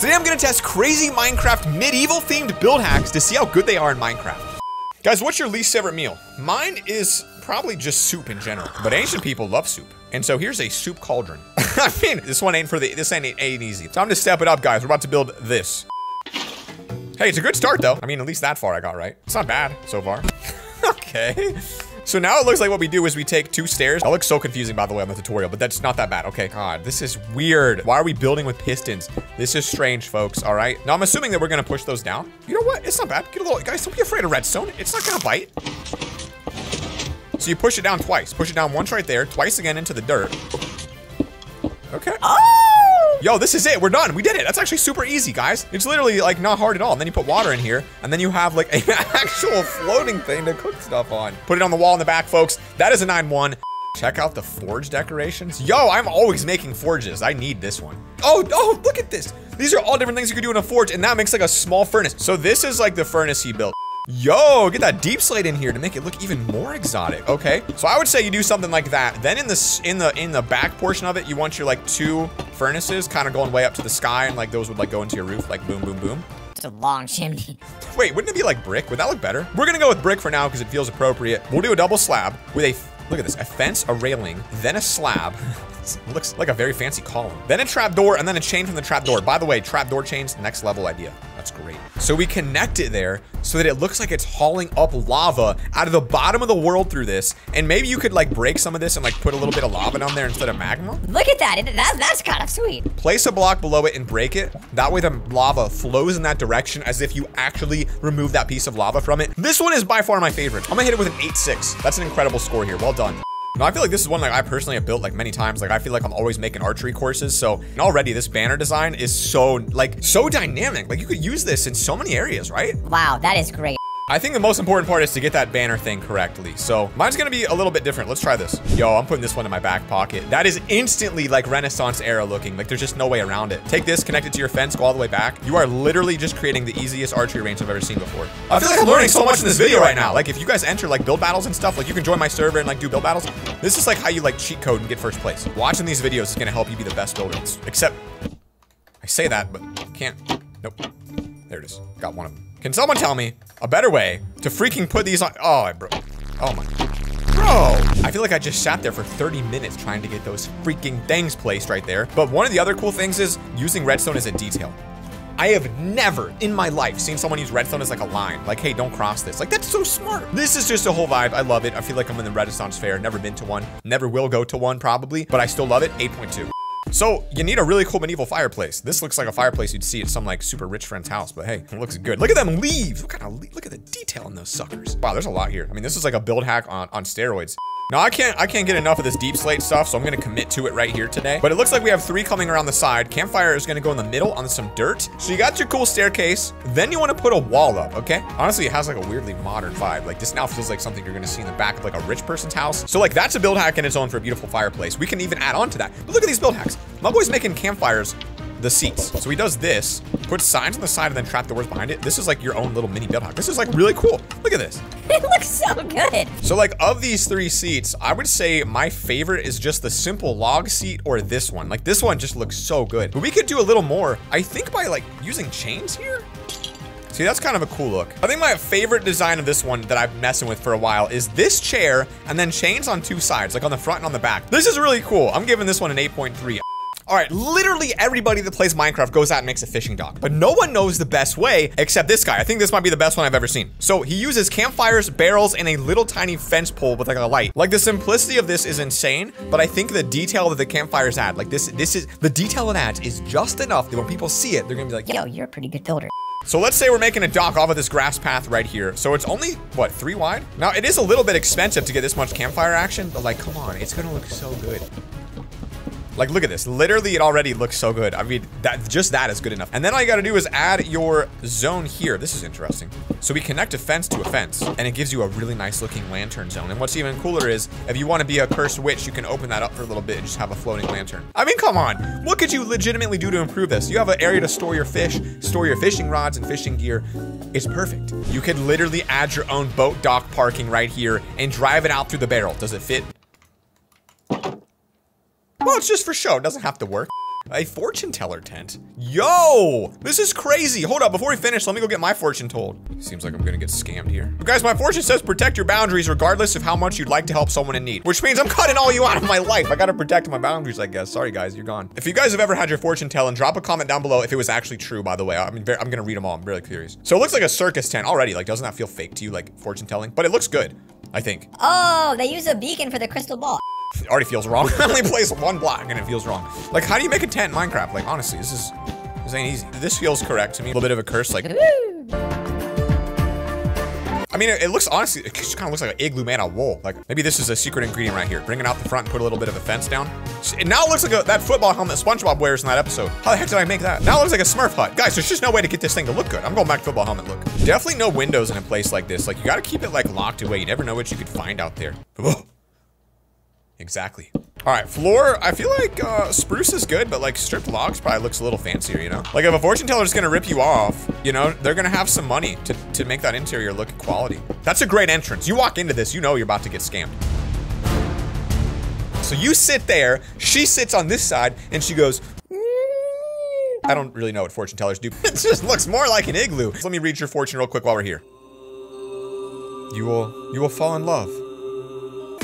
Today I'm gonna test crazy Minecraft medieval themed build hacks to see how good they are in Minecraft. Guys, what's your least favorite meal? Mine is probably just soup in general, but ancient people love soup. And so here's a soup cauldron. I mean, this one ain't for the, this ain't, ain't easy. Time to step it up, guys. We're about to build this. Hey, it's a good start though. I mean, at least that far I got right. It's not bad so far. okay. So now it looks like what we do is we take two stairs. That looks so confusing, by the way, on the tutorial, but that's not that bad. Okay, God, this is weird. Why are we building with pistons? This is strange, folks, all right? Now, I'm assuming that we're gonna push those down. You know what? It's not bad. Get a little, guys, don't be afraid of redstone. It's not gonna bite. So you push it down twice. Push it down once right there, twice again into the dirt. Okay. Oh! Yo, this is it. We're done. We did it. That's actually super easy, guys. It's literally like not hard at all. And then you put water in here, and then you have like an actual floating thing to cook stuff on. Put it on the wall in the back, folks. That is a 9-1. Check out the forge decorations. Yo, I'm always making forges. I need this one. Oh, oh, look at this. These are all different things you could do in a forge, and that makes like a small furnace. So this is like the furnace he built. Yo, get that deep slate in here to make it look even more exotic. Okay, so I would say you do something like that. Then in the in the in the back portion of it, you want your like two furnaces kind of going way up to the sky, and like those would like go into your roof, like boom, boom, boom. It's a long chimney. Wait, wouldn't it be like brick? Would that look better? We're gonna go with brick for now because it feels appropriate. We'll do a double slab with a look at this, a fence, a railing, then a slab. It looks like a very fancy column. Then a trapdoor, and then a chain from the trapdoor. By the way, trapdoor chains, next level idea. That's great. So we connect it there so that it looks like it's hauling up lava out of the bottom of the world through this. And maybe you could like break some of this and like put a little bit of lava down there instead of magma. Look at that. It, that that's kind of sweet. Place a block below it and break it. That way the lava flows in that direction as if you actually remove that piece of lava from it. This one is by far my favorite. I'm gonna hit it with an 8-6. That's an incredible score here. Well done. No, I feel like this is one like I personally have built like many times. Like I feel like I'm always making archery courses. So and already this banner design is so like so dynamic. Like you could use this in so many areas, right? Wow, that is great. I think the most important part is to get that banner thing correctly. So mine's gonna be a little bit different. Let's try this. Yo, I'm putting this one in my back pocket. That is instantly like Renaissance era looking. Like there's just no way around it. Take this, connect it to your fence, go all the way back. You are literally just creating the easiest archery range I've ever seen before. I feel like I'm learning so much in this video right now. Like if you guys enter like build battles and stuff, like you can join my server and like do build battles. This is like how you like cheat code and get first place. Watching these videos is gonna help you be the best builder. Except, I say that, but can't. Nope. There it is. Got one of them. Can someone tell me a better way to freaking put these on? Oh, I broke. Oh my. Bro, I feel like I just sat there for 30 minutes trying to get those freaking things placed right there. But one of the other cool things is using redstone as a detail. I have never in my life seen someone use redstone as like a line. Like, hey, don't cross this. Like, that's so smart. This is just a whole vibe. I love it. I feel like I'm in the Renaissance Fair. Never been to one. Never will go to one probably, but I still love it. 8.2. So you need a really cool medieval fireplace. This looks like a fireplace you'd see at some like super rich friend's house, but hey, it looks good. Look at them leaves. What kind of leaf? Look at the detail in those suckers. Wow, there's a lot here. I mean, this is like a build hack on, on steroids. Now I can't I can't get enough of this deep slate stuff, so I'm gonna commit to it right here today. But it looks like we have three coming around the side. Campfire is gonna go in the middle on some dirt. So you got your cool staircase. Then you wanna put a wall up, okay? Honestly, it has like a weirdly modern vibe. Like this now feels like something you're gonna see in the back of like a rich person's house. So like that's a build hack in its own for a beautiful fireplace. We can even add on to that. But look at these build hacks. My boy's making campfires the seats. So he does this, puts signs on the side and then trap doors behind it. This is like your own little mini build hack. This is like really cool. Look at this. It looks so good. So like of these three seats, I would say my favorite is just the simple log seat or this one. Like this one just looks so good. But we could do a little more, I think by like using chains here. See, that's kind of a cool look. I think my favorite design of this one that I've been messing with for a while is this chair and then chains on two sides, like on the front and on the back. This is really cool. I'm giving this one an 8.3. All right, literally everybody that plays Minecraft goes out and makes a fishing dock, but no one knows the best way except this guy. I think this might be the best one I've ever seen. So he uses campfires, barrels, and a little tiny fence pole with like a light. Like the simplicity of this is insane, but I think the detail that the campfires add, like this, this is, the detail it adds is just enough that when people see it, they're gonna be like, Yo, you're a pretty good builder. so let's say we're making a dock off of this grass path right here. So it's only, what, three wide? Now, it is a little bit expensive to get this much campfire action, but like, come on, it's gonna look so good. Like, look at this. Literally, it already looks so good. I mean, that just that is good enough. And then all you gotta do is add your zone here. This is interesting. So we connect a fence to a fence, and it gives you a really nice looking lantern zone. And what's even cooler is, if you wanna be a cursed witch, you can open that up for a little bit and just have a floating lantern. I mean, come on. What could you legitimately do to improve this? You have an area to store your fish, store your fishing rods and fishing gear. It's perfect. You could literally add your own boat dock parking right here and drive it out through the barrel. Does it fit? Well, it's just for show. It doesn't have to work. A fortune teller tent. Yo, this is crazy. Hold up, before we finish, let me go get my fortune told. Seems like I'm gonna get scammed here. But guys, my fortune says protect your boundaries regardless of how much you'd like to help someone in need, which means I'm cutting all you out of my life. I gotta protect my boundaries, I guess. Sorry guys, you're gone. If you guys have ever had your fortune telling, drop a comment down below if it was actually true, by the way. I mean, I'm gonna read them all. I'm really curious. So it looks like a circus tent already. Like, doesn't that feel fake to you, like fortune telling? But it looks good, I think. Oh, they use a beacon for the crystal ball. It already feels wrong. I only place one block and it feels wrong. Like, how do you make a tent in Minecraft? Like, honestly, this is, this ain't easy. This feels correct to me. A little bit of a curse, like, I mean, it, it looks, honestly, it just kind of looks like an igloo made out of wool. Like, maybe this is a secret ingredient right here. Bring it out the front and put a little bit of a fence down. It now looks like a, that football helmet SpongeBob wears in that episode. How the heck did I make that? Now it looks like a Smurf hut. Guys, there's just no way to get this thing to look good. I'm going back to football helmet look. Definitely no windows in a place like this. Like, you gotta keep it, like, locked away. You never know what you could find out there. Oh, Exactly. All right, floor, I feel like uh, spruce is good, but like stripped logs probably looks a little fancier, you know? Like if a fortune teller is gonna rip you off, you know, they're gonna have some money to, to make that interior look quality. That's a great entrance. You walk into this, you know you're about to get scammed. So you sit there, she sits on this side, and she goes, I don't really know what fortune tellers do. it just looks more like an igloo. So let me read your fortune real quick while we're here. You will, you will fall in love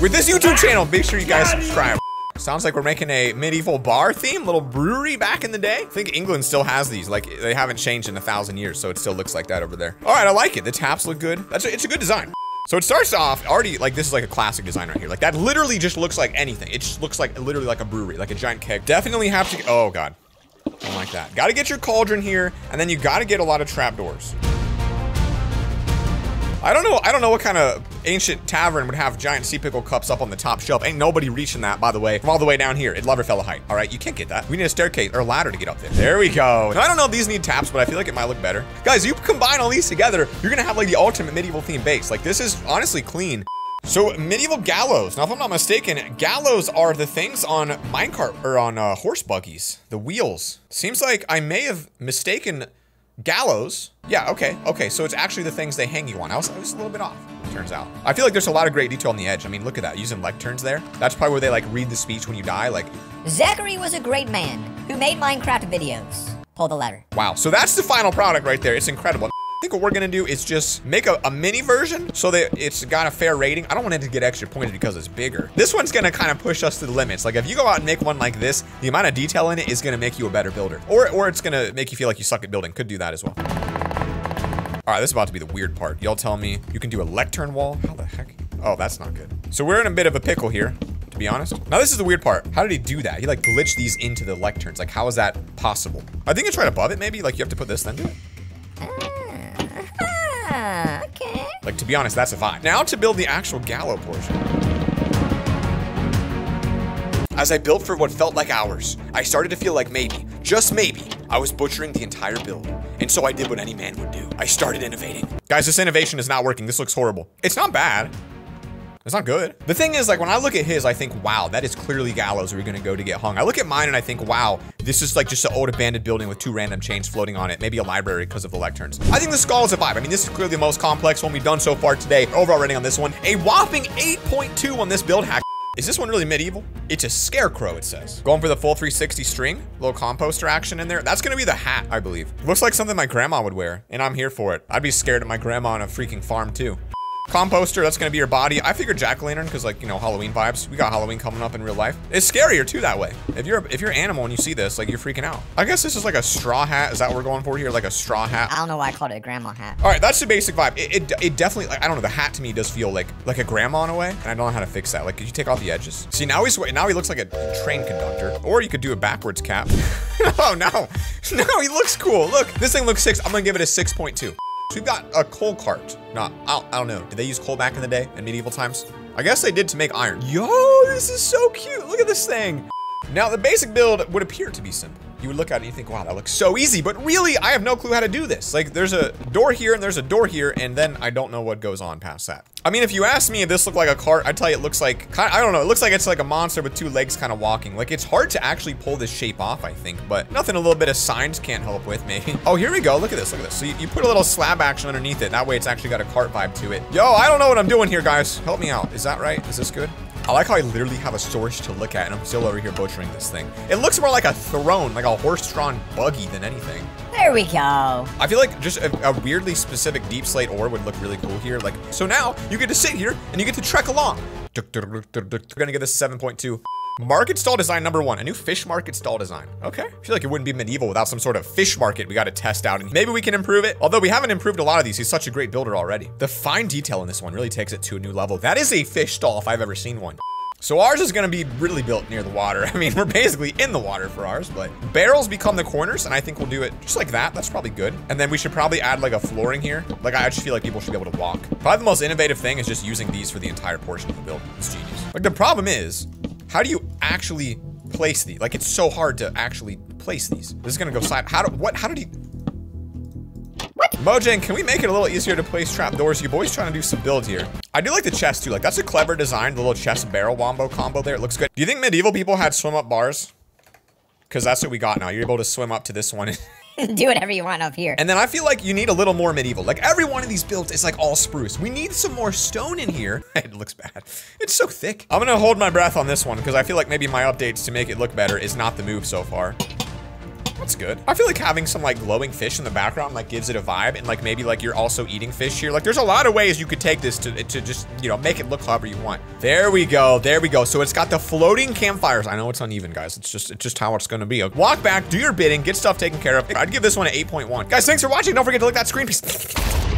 with this YouTube channel. Make sure you guys subscribe. Sounds like we're making a medieval bar theme, little brewery back in the day. I think England still has these. Like they haven't changed in a thousand years, so it still looks like that over there. All right, I like it. The taps look good. That's a, it's a good design. So it starts off already like this is like a classic design right here. Like that literally just looks like anything. It just looks like literally like a brewery, like a giant keg. Definitely have to. Oh god, don't like that. Got to get your cauldron here, and then you got to get a lot of trapdoors. I don't know. I don't know what kind of ancient tavern would have giant sea pickle cups up on the top shelf. Ain't nobody reaching that, by the way, from all the way down here at LoverFella Height. All right, you can't get that. We need a staircase or a ladder to get up there. There we go. Now, I don't know if these need taps, but I feel like it might look better. Guys, you combine all these together, you're gonna have like the ultimate medieval theme base. Like this is honestly clean. So medieval gallows. Now, if I'm not mistaken, gallows are the things on minecart or on uh, horse buggies, the wheels. Seems like I may have mistaken gallows. Yeah, okay, okay. So it's actually the things they hang you on. I was, I was a little bit off, turns out. I feel like there's a lot of great detail on the edge. I mean, look at that, using lecterns there. That's probably where they like read the speech when you die, like. Zachary was a great man who made Minecraft videos. Pull the letter. Wow, so that's the final product right there. It's incredible think what we're gonna do is just make a, a, mini version so that it's got a fair rating. I don't want it to get extra pointed because it's bigger. This one's gonna kind of push us to the limits. Like if you go out and make one like this, the amount of detail in it is gonna make you a better builder. Or, or it's gonna make you feel like you suck at building. Could do that as well. All right, this is about to be the weird part. Y'all tell me you can do a lectern wall? How the heck? Oh, that's not good. So we're in a bit of a pickle here to be honest. Now this is the weird part. How did he do that? He like glitched these into the lecterns. Like how is that possible? I think it's right above it maybe. Like you have to put this then do it. Mm, Like, to be honest, that's a vibe. Now to build the actual gallow portion. As I built for what felt like hours, I started to feel like maybe, just maybe, I was butchering the entire build. And so I did what any man would do. I started innovating. Guys, this innovation is not working. This looks horrible. It's not bad. It's not good. The thing is, like, when I look at his, I think, wow, that is clearly gallows where you're gonna go to get hung. I look at mine and I think, wow, this is like just an old abandoned building with two random chains floating on it. Maybe a library because of the lecterns. I think the skull is a vibe. I mean, this is clearly the most complex one we've done so far today. Overall rating on this one, a whopping 8.2 on this build hack. Is this one really medieval? It's a scarecrow, it says. Going for the full 360 string, little composter action in there. That's gonna be the hat, I believe. Looks like something my grandma would wear, and I'm here for it. I'd be scared of my grandma on a freaking farm too. Composter, that's gonna be your body. I figured jack-o'-lantern because like, you know, Halloween vibes. We got Halloween coming up in real life. It's scarier too that way. If you're if you're an animal and you see this, like you're freaking out. I guess this is like a straw hat. Is that what we're going for here? Like a straw hat? I don't know why I called it a grandma hat. All right, that's the basic vibe. It, it, it definitely, like, I don't know, the hat to me does feel like like a grandma in a way. And I don't know how to fix that. Like, could you take off the edges? See, now he's now he looks like a train conductor. Or you could do a backwards cap. oh, no. No, he looks cool. Look, this thing looks six. I'm gonna give it a 6.2. So we've got a coal cart. No, I don't, I don't know. Did they use coal back in the day in medieval times? I guess they did to make iron. Yo, this is so cute. Look at this thing. Now, the basic build would appear to be simple you would look at it and you think, wow, that looks so easy. But really, I have no clue how to do this. Like, there's a door here and there's a door here, and then I don't know what goes on past that. I mean, if you ask me if this looked like a cart, I'd tell you it looks like, I don't know, it looks like it's like a monster with two legs kind of walking. Like, it's hard to actually pull this shape off, I think, but nothing a little bit of signs can't help with, maybe. Oh, here we go. Look at this, look at this. So you, you put a little slab action underneath it. That way it's actually got a cart vibe to it. Yo, I don't know what I'm doing here, guys. Help me out. Is that right? Is this good? I like how I literally have a source to look at and I'm still over here butchering this thing. It looks more like a throne, like a horse-drawn buggy than anything. There we go. I feel like just a, a, weirdly specific deep slate ore would look really cool here. Like, so now you get to sit here and you get to trek along. We're gonna get this 7.2. Market stall design number one, a new fish market stall design. Okay, I feel like it wouldn't be medieval without some sort of fish market we got to test out and maybe we can improve it. Although we haven't improved a lot of these, he's such a great builder already. The fine detail in this one really takes it to a new level. That is a fish stall if I've ever seen one. So ours is gonna be really built near the water. I mean, we're basically in the water for ours, but barrels become the corners and I think we'll do it just like that. That's probably good. And then we should probably add like a flooring here. Like I just feel like people should be able to walk. Probably the most innovative thing is just using these for the entire portion of the build. It's genius. Like the problem is, how do you actually place these? Like it's so hard to actually place these. This is gonna go side. How do, what, how did he? What? Mojang, can we make it a little easier to place trapdoors? You boys trying to do some build here. I do like the chest too. Like that's a clever design, the little chest barrel wombo combo there. It looks good. Do you think medieval people had swim up bars? Because that's what we got now. You're able to swim up to this one. do whatever you want up here. And then I feel like you need a little more medieval. Like every one of these builds is like all spruce. We need some more stone in here. it looks bad. It's so thick. I'm gonna hold my breath on this one because I feel like maybe my updates to make it look better is not the move so far. That's good. I feel like having some like glowing fish in the background like gives it a vibe and like maybe like you're also eating fish here. Like there's a lot of ways you could take this to, to just, you know, make it look however you want. There we go. There we go. So it's got the floating campfires. I know it's uneven, guys. It's just, it's just how it's going to be. Walk back, do your bidding, get stuff taken care of. I'd give this one an 8.1. Guys, thanks for watching. Don't forget to like that screen. Peace.